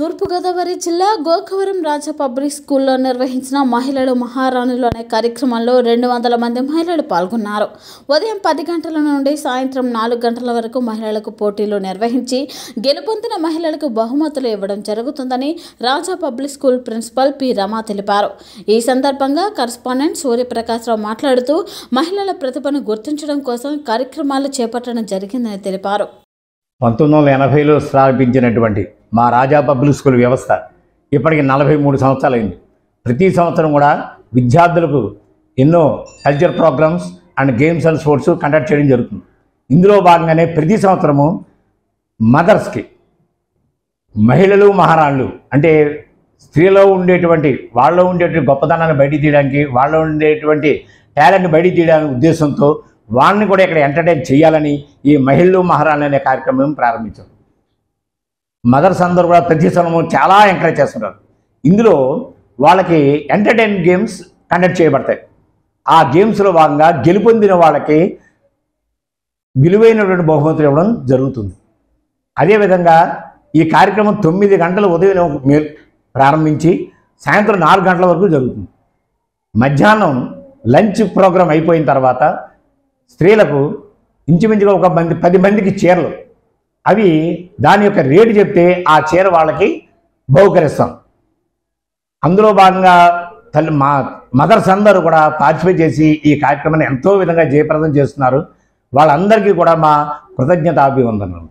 తూర్పుగోదావరి జిల్లా గోకవరం రాజా పబ్లిక్ స్కూల్లో నిర్వహించిన మహిళలు మహారాణులు అనే కార్యక్రమంలో రెండు వందల మంది మహిళలు పాల్గొన్నారు. ఉదయం పది గంటల నుండి సాయంత్రం నాలుగు గంటల వరకు మహిళలకు పోటీలు నిర్వహించి గెలుపొందిన మహిళలకు బహుమతులు ఇవ్వడం జరుగుతుందని Raja public school principal P Rama తెలిపారు. ఈ సందర్భంగా కరస్పాండెంట్ సూర్యప్రకాశ్రావు మాట్లాడుతూ మహిళల ప్రతిభను గుర్తించడం కోసం కార్యక్రమాలు చేపట్టడం జరిగిందని తెలిపారు. పంతొమ్మిది వందల ఎనభైలో స్థాపించినటువంటి మా రాజా పబ్లిక్ స్కూల్ వ్యవస్థ ఇప్పటికి నలభై మూడు సంవత్సరాలైంది. ప్రతి సంవత్సరం కూడా విద్యార్థులకు ఎన్నో culture programmes and games and sports conduct చేయడం జరుగుతుంది. ఇందులో భాగంగానే ప్రతి సంవత్సరము మదర్స్కి మహిళలు మహారాణులు అంటే స్త్రీలో ఉండేటువంటి వాళ్ళలో ఉండేటువంటి గొప్పతనాన్ని బయటికి తీయడానికి వాళ్ళలో ఉండేటువంటి టాలెంట్ని బయటికి తీయడానికి ఉద్దేశంతో వాళ్ళని కూడా ఇక్కడ ఎంటర్టైన్ చేయాలని ఈ మహిళలు మహారాణులు అనే కార్యక్రమం ప్రారంభించాం. మదర్స్ అందరూ కూడా ప్రతి సంవత్సరం చాలా ఎంకరేజ్ చేస్తున్నారు ఇందులో వాళ్ళకి ఎంటర్టైన్ గేమ్స్ కండక్ట్ చేయబడతాయి. ఆ గేమ్స్లో భాగంగా గెలుపొందిన వాళ్ళకి విలువైనటువంటి బహుమతులు ఇవ్వడం జరుగుతుంది. అదేవిధంగా ఈ కార్యక్రమం తొమ్మిది గంటల ఉదయం మే ప్రారంభించి సాయంత్రం నాలుగు గంటల వరకు జరుగుతుంది. మధ్యాహ్నం లంచ్ ప్రోగ్రాం అయిపోయిన తర్వాత స్త్రీలకు ఇంచుమించుగా ఒక మంది పది మందికి చీరలు అవి దాని యొక్క రేటు చెప్తే ఆ చీర వాళ్ళకి బహుకరిస్తాం. అందులో భాగంగా తల్లి మా మదర్స్ అందరూ కూడా పార్టిసిపేట్ చేసి ఈ కార్యక్రమాన్ని ఎంతో విధంగా జయప్రదం చేస్తున్నారు. వాళ్ళందరికీ కూడా మా కృతజ్ఞత అభివందనలు